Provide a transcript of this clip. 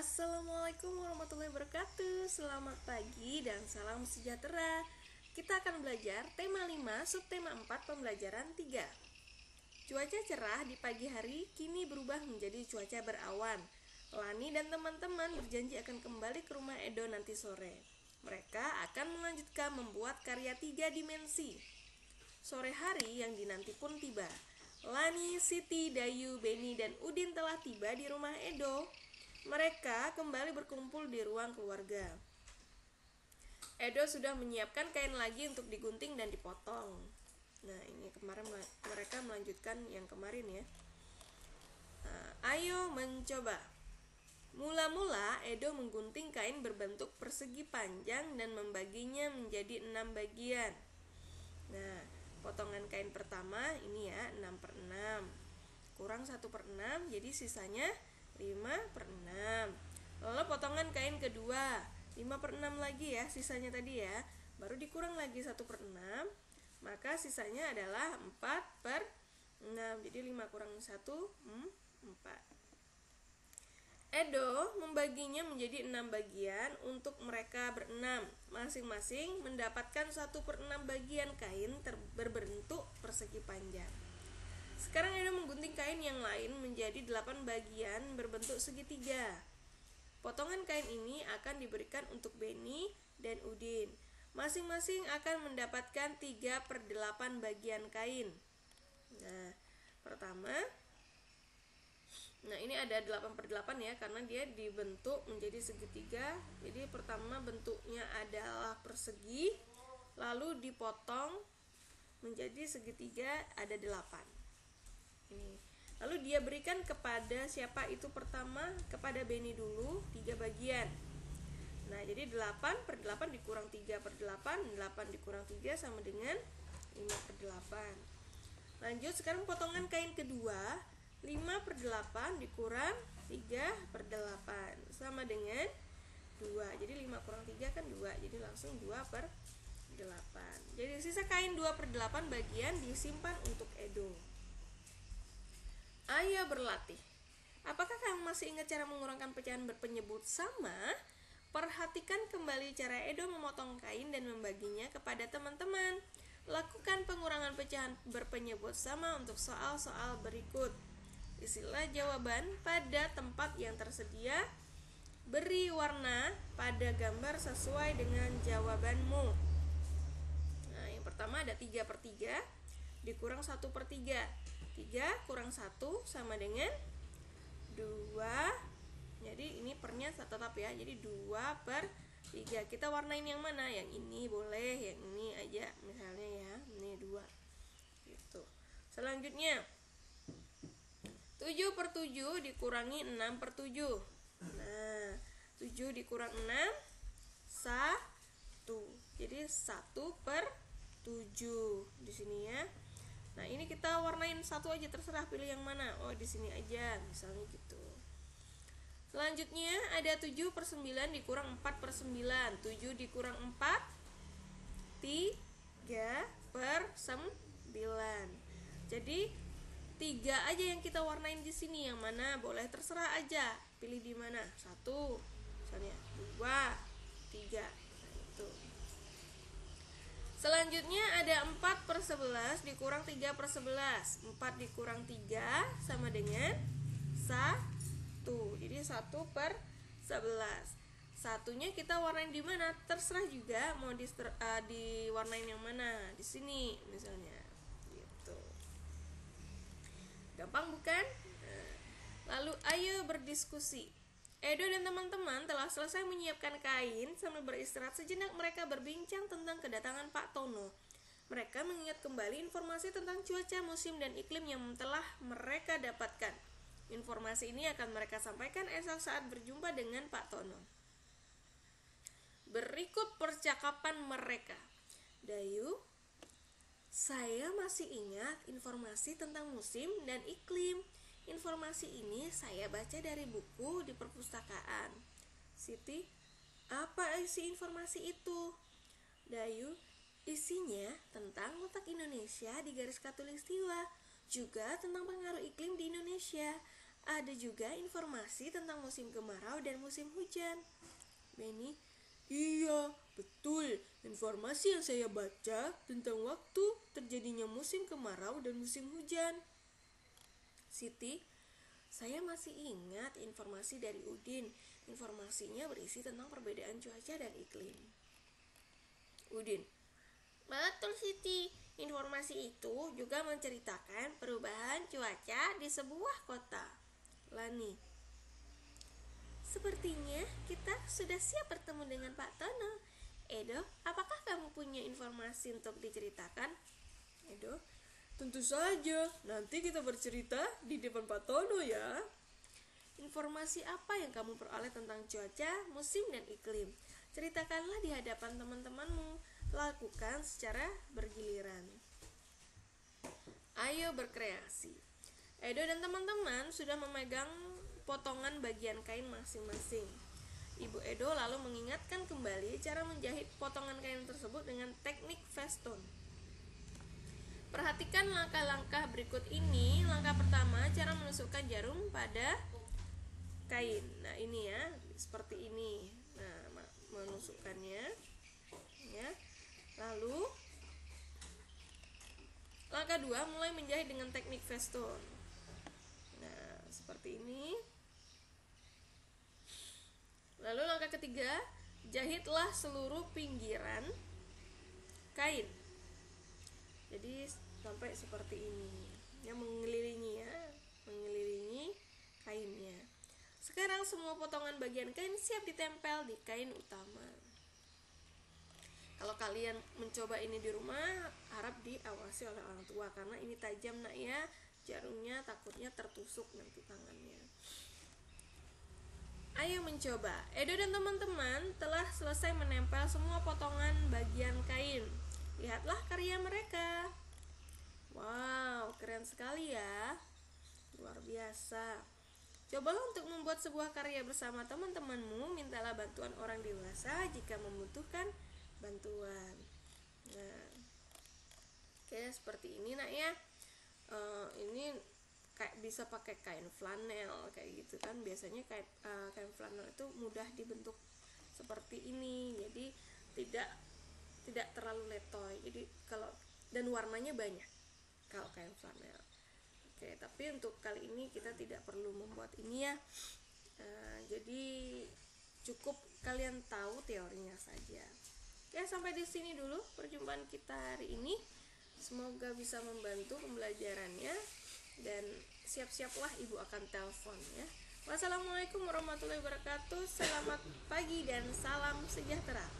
Assalamualaikum warahmatullahi wabarakatuh. Selamat pagi dan salam sejahtera. Kita akan belajar tema 5 subtema 4 pembelajaran 3 Cuaca cerah di pagi hari kini berubah menjadi cuaca berawan. Lani dan teman-teman berjanji akan kembali ke rumah Edo nanti sore. Mereka akan melanjutkan membuat karya tiga dimensi. Sore hari yang dinanti pun tiba. Lani, Siti, Dayu, Beni, dan Udin telah tiba di rumah Edo mereka kembali berkumpul di ruang keluarga. Edo sudah menyiapkan kain lagi untuk digunting dan dipotong. Nah, ini kemarin mereka melanjutkan yang kemarin ya. Nah, ayo mencoba. Mula-mula Edo menggunting kain berbentuk persegi panjang dan membaginya menjadi enam bagian. Nah, potongan kain pertama ini ya 6 per 6 kurang 1 per 6 jadi sisanya 5 per 6 lalu potongan kain kedua 5 per 6 lagi ya sisanya tadi ya baru dikurang lagi 1 per 6 maka sisanya adalah 4 per 6 jadi 5 kurang 1 hmm, 4 Edo membaginya menjadi enam bagian untuk mereka berenam. Masing-masing mendapatkan satu per enam bagian kain berbentuk persegi panjang. Sekarang Edo menggunting kain yang lain menjadi 8 bagian berbentuk segitiga. Potongan kain ini akan diberikan untuk Beni dan Udin. Masing-masing akan mendapatkan 3 per 8 bagian kain. Nah, pertama Nah ini ada 8 per 8 ya Karena dia dibentuk menjadi segitiga Jadi pertama bentuknya adalah persegi Lalu dipotong menjadi segitiga ada 8 ini. Lalu dia berikan kepada siapa? Itu pertama kepada Beni dulu tiga bagian. Nah jadi 8 per 8 dikurang 3 per 8 8 dikurang 3 sama dengan 5 per 8 lanjut sekarang potongan kain kedua 5 per 8 dikurang 3 per 8 sama dengan 2 jadi 5 kurang 3 kan 2 jadi langsung 2 per 8 jadi sisa kain 2 per 8 bagian disimpan untuk Edo Ayo berlatih. Apakah kamu masih ingat cara mengurangkan pecahan berpenyebut sama? Perhatikan kembali cara Edo memotong kain dan membaginya kepada teman-teman. Lakukan pengurangan pecahan berpenyebut sama untuk soal-soal berikut. Isilah jawaban pada tempat yang tersedia. Beri warna pada gambar sesuai dengan jawabanmu. Nah, yang pertama ada 3 per 3 dikurang 1 per 3 3 kurang 1 sama dengan 2 jadi ini pernya tetap ya. Jadi 2 per 3 kita warnain yang mana? Yang ini boleh yang ini aja misalnya ya. Ini 2 gitu. Selanjutnya 7 per 7 dikurangi 6 per 7 nah 7 dikurang 6 1 jadi 1 per 7 di sini ya Nah ini kita warnain satu aja terserah pilih yang mana. Oh di sini aja misalnya gitu. Selanjutnya ada 7 per 9 dikurang 4 per 9 7 dikurang 4 3 per 9 Jadi tiga aja yang kita warnain di sini. Yang mana boleh terserah aja. Pilih di mana. Satu misalnya dua tiga nah itu Selanjutnya ada 4 per 11 dikurang 3 per 11 4 dikurang 3 sama dengan 1 Jadi 1 per 11 Satunya kita warnain di mana? Terserah juga mau di, uh, diwarnain yang mana. Di sini misalnya. Gitu. Gampang bukan? Nah, lalu ayo berdiskusi Edo dan teman-teman telah selesai menyiapkan kain sambil beristirahat sejenak mereka berbincang tentang kedatangan Pak Tono. Mereka mengingat kembali informasi tentang cuaca, musim, dan iklim yang telah mereka dapatkan. Informasi ini akan mereka sampaikan esok saat berjumpa dengan Pak Tono. Berikut percakapan mereka. Dayu, saya masih ingat informasi tentang musim dan iklim. Informasi ini saya baca dari buku di perpustakaan. Siti, apa isi informasi itu? Dayu, isinya tentang letak Indonesia di garis katulistiwa, juga tentang pengaruh iklim di Indonesia. Ada juga informasi tentang musim kemarau dan musim hujan. Benny, iya, betul. Informasi yang saya baca tentang waktu terjadinya musim kemarau dan musim hujan. Siti, saya masih ingat informasi dari Udin. Informasinya berisi tentang perbedaan cuaca dan iklim. Udin, Betul Siti, informasi itu juga menceritakan perubahan cuaca di sebuah kota. Lani, sepertinya kita sudah siap bertemu dengan Pak Tono. Edo, apakah kamu punya informasi untuk diceritakan? Edo, tentu saja. Nanti kita bercerita di depan Pak Tono ya. Informasi apa yang kamu peroleh tentang cuaca, musim, dan iklim? Ceritakanlah di hadapan teman-temanmu lakukan secara bergiliran. Ayo berkreasi. Edo dan teman-teman sudah memegang potongan bagian kain masing-masing. Ibu Edo lalu mengingatkan kembali cara menjahit potongan kain tersebut dengan teknik feston. Perhatikan langkah-langkah berikut ini. Langkah pertama, cara menusukkan jarum pada kain. Nah, ini ya, seperti ini. Nah, menusukkannya ya. Lalu langkah dua mulai menjahit dengan teknik feston. Nah, seperti ini. Lalu langkah ketiga, jahitlah seluruh pinggiran kain. Jadi sampai seperti ini. Yang mengelilingi ya, mengelilingi kainnya. Sekarang semua potongan bagian kain siap ditempel di kain utama. Kalau kalian mencoba ini di rumah, harap diawasi oleh orang tua karena ini tajam nak ya. Jarumnya takutnya tertusuk nanti tangannya. Ayo mencoba. Edo dan teman-teman telah selesai menempel semua potongan bagian kain. Lihatlah karya mereka. Wow, keren sekali ya. Luar biasa. Cobalah untuk membuat sebuah karya bersama teman-temanmu. Mintalah bantuan orang dewasa jika membutuhkan bantuan nah kayak seperti ini nak ya uh, ini kayak bisa pakai kain flanel kayak gitu kan biasanya kain uh, kain flanel itu mudah dibentuk seperti ini jadi tidak terlalu letoy jadi kalau dan warnanya banyak kalau kain flanel oke tapi untuk kali ini kita tidak perlu membuat ini ya uh, jadi cukup kalian tahu teorinya saja Ya, sampai di sini dulu perjumpaan kita hari ini. Semoga bisa membantu pembelajarannya dan siap-siaplah ibu akan telepon ya. Wassalamualaikum warahmatullahi wabarakatuh. Selamat pagi dan salam sejahtera.